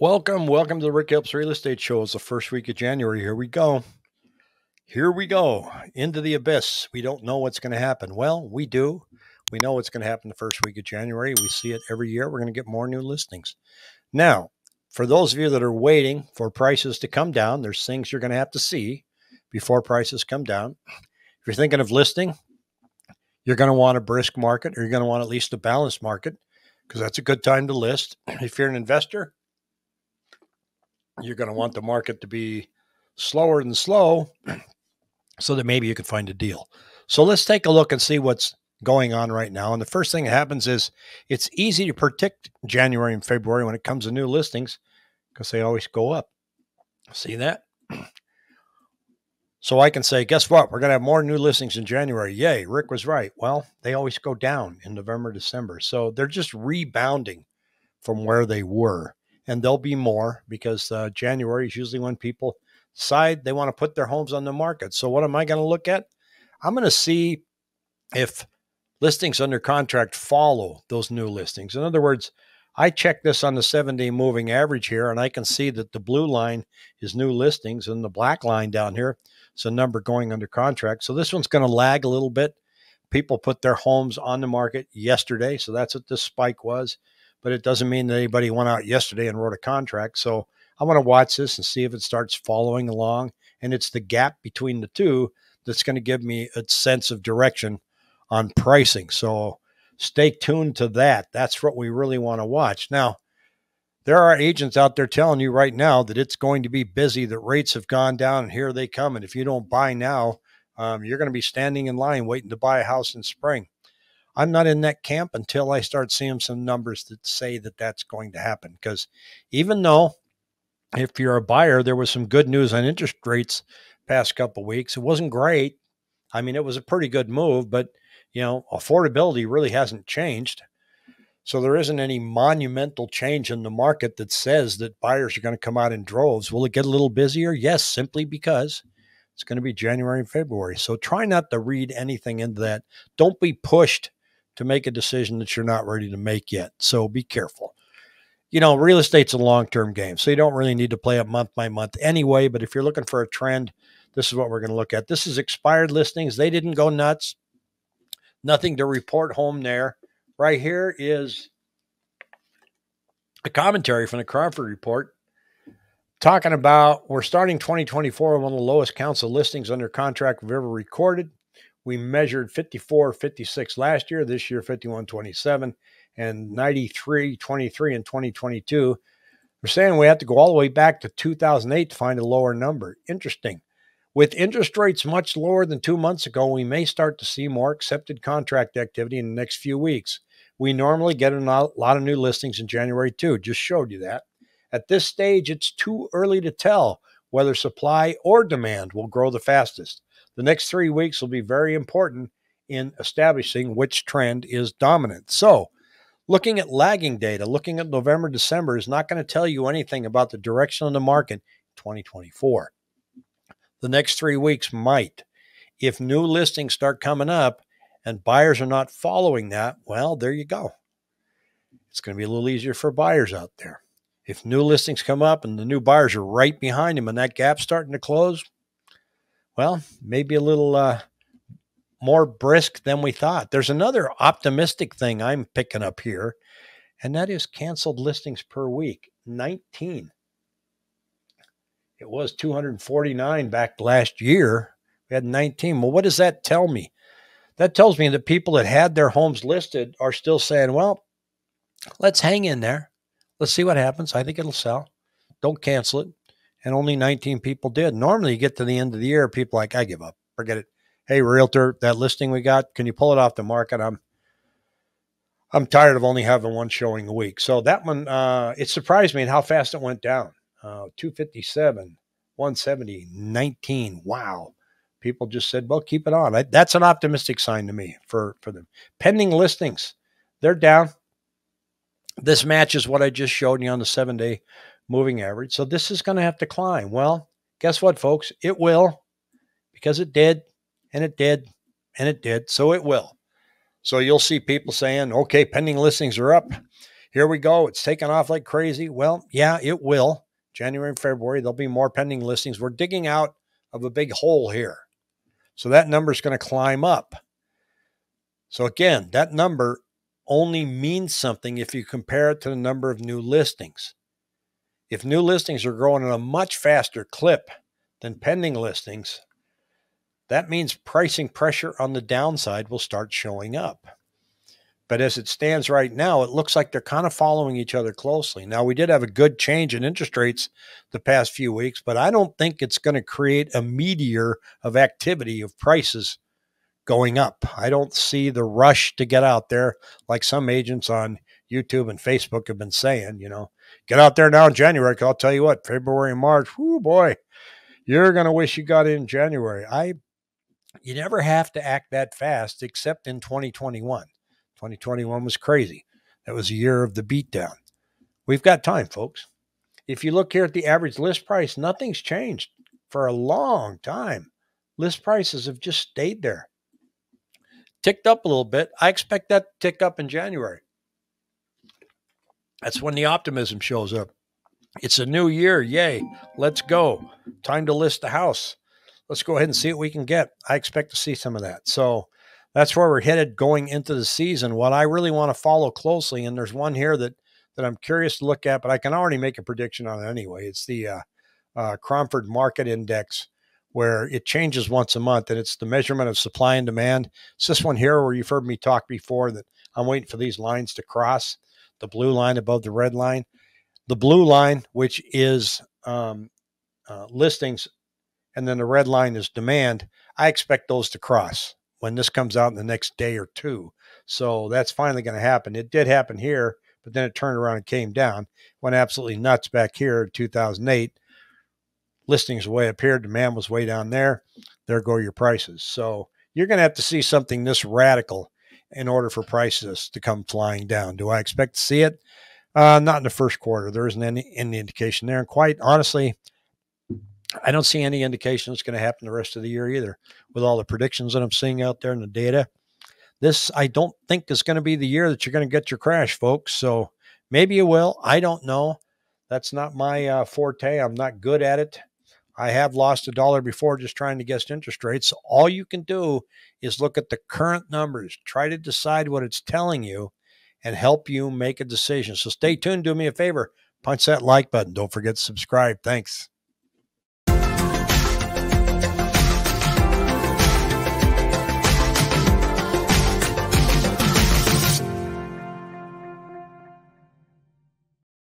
Welcome, welcome to the Rick Helps Real Estate Show. It's the first week of January. Here we go. Here we go into the abyss. We don't know what's going to happen. Well, we do. We know what's going to happen the first week of January. We see it every year. We're going to get more new listings. Now, for those of you that are waiting for prices to come down, there's things you're going to have to see before prices come down. If you're thinking of listing, you're going to want a brisk market or you're going to want at least a balanced market because that's a good time to list. If you're an investor, you're going to want the market to be slower than slow so that maybe you can find a deal. So let's take a look and see what's going on right now. And the first thing that happens is it's easy to predict January and February when it comes to new listings because they always go up. See that? So I can say, guess what? We're going to have more new listings in January. Yay, Rick was right. Well, they always go down in November, December. So they're just rebounding from where they were. And there'll be more because uh, January is usually when people decide they want to put their homes on the market. So what am I going to look at? I'm going to see if listings under contract follow those new listings. In other words, I check this on the seven day moving average here, and I can see that the blue line is new listings, and the black line down here it's a number going under contract. So this one's going to lag a little bit. People put their homes on the market yesterday. So that's what this spike was. But it doesn't mean that anybody went out yesterday and wrote a contract. So I want to watch this and see if it starts following along. And it's the gap between the two that's going to give me a sense of direction on pricing. So stay tuned to that. That's what we really want to watch. Now, there are agents out there telling you right now that it's going to be busy, that rates have gone down, and here they come. And if you don't buy now, um, you're going to be standing in line waiting to buy a house in spring. I'm not in that camp until I start seeing some numbers that say that that's going to happen. Because even though if you're a buyer, there was some good news on interest rates past couple weeks, it wasn't great. I mean, it was a pretty good move, but you know, affordability really hasn't changed. So there isn't any monumental change in the market that says that buyers are going to come out in droves. Will it get a little busier? Yes, simply because it's going to be January and February. So try not to read anything into that. Don't be pushed to make a decision that you're not ready to make yet. So be careful. You know, real estate's a long term game. So you don't really need to play it month by month anyway. But if you're looking for a trend, this is what we're going to look at. This is expired listings. They didn't go nuts. Nothing to report home there right here is a commentary from the Cromford Report talking about we're starting 2024 one of the lowest counts of listings under contract we've ever recorded. We measured 54, 56 last year, this year 51, 27, and 93, 23 in 2022. We're saying we have to go all the way back to 2008 to find a lower number. Interesting. With interest rates much lower than two months ago, we may start to see more accepted contract activity in the next few weeks. We normally get a lot of new listings in January too. Just showed you that. At this stage, it's too early to tell whether supply or demand will grow the fastest. The next three weeks will be very important in establishing which trend is dominant. So, looking at lagging data, looking at November, December is not going to tell you anything about the direction of the market 2024 the next three weeks might. If new listings start coming up and buyers are not following that, well, there you go. It's going to be a little easier for buyers out there. If new listings come up and the new buyers are right behind them and that gap's starting to close, well, maybe a little uh, more brisk than we thought. There's another optimistic thing I'm picking up here, and that is canceled listings per week 19. It was 249 back last year. We had 19. Well, what does that tell me? That tells me that people that had their homes listed are still saying, well, let's hang in there. Let's see what happens. I think it'll sell. Don't cancel it. And only 19 people did. Normally, you get to the end of the year, people like, I give up. Forget it. Hey, realtor, that listing we got, can you pull it off the market? I'm I'm tired of only having one showing a week. So that one, uh, it surprised me how fast it went down uh, 257, 170, 19. Wow. People just said, well, keep it on. I, that's an optimistic sign to me for, for them. Pending listings, they're down. This matches what I just showed you on the seven day moving average. So this is going to have to climb. Well, guess what, folks? It will because it did and it did and it did. So it will. So you'll see people saying, okay, pending listings are up here we go. It's taken off like crazy. Well, yeah, it will. January and February, there'll be more pending listings. We're digging out of a big hole here. So that number is going to climb up. So again, that number only means something if you compare it to the number of new listings. If new listings are growing at a much faster clip than pending listings, that means pricing pressure on the downside will start showing up. But as it stands right now, it looks like they're kind of following each other closely. Now, we did have a good change in interest rates the past few weeks, but I don't think it's going to create a meteor of activity of prices going up. I don't see the rush to get out there like some agents on YouTube and Facebook have been saying, you know, get out there now in January. I'll tell you what, February and March, whoo boy, you're going to wish you got in January. I, you never have to act that fast except in 2021. 2021 was crazy. That was a year of the beatdown. We've got time, folks. If you look here at the average list price, nothing's changed for a long time. List prices have just stayed there ticked up a little bit. I expect that to tick up in January. That's when the optimism shows up. It's a new year. Yay. Let's go. Time to list the house. Let's go ahead and see what we can get. I expect to see some of that. So that's where we're headed going into the season. What I really want to follow closely, and there's one here that that I'm curious to look at, but I can already make a prediction on it anyway. It's the uh, uh, Cromford Market Index where it changes once a month and it's the measurement of supply and demand. It's this one here where you've heard me talk before that I'm waiting for these lines to cross the blue line above the red line. The blue line, which is um, uh, listings, and then the red line is demand. I expect those to cross when this comes out in the next day or two. So that's finally going to happen. It did happen here, but then it turned around and came down. Went absolutely nuts back here in 2008 listings way up here, demand was way down there. There go your prices. So you're going to have to see something this radical in order for prices to come flying down. Do I expect to see it? Uh, not in the first quarter. There isn't any, any indication there. And quite honestly, I don't see any indication it's going to happen the rest of the year either with all the predictions that I'm seeing out there in the data. This, I don't think, is going to be the year that you're going to get your crash, folks. So maybe you will. I don't know. That's not my uh, forte. I'm not good at it. I have lost a dollar before just trying to guess interest rates. All you can do is look at the current numbers, try to decide what it's telling you, and help you make a decision. So stay tuned. Do me a favor, punch that like button. Don't forget to subscribe. Thanks.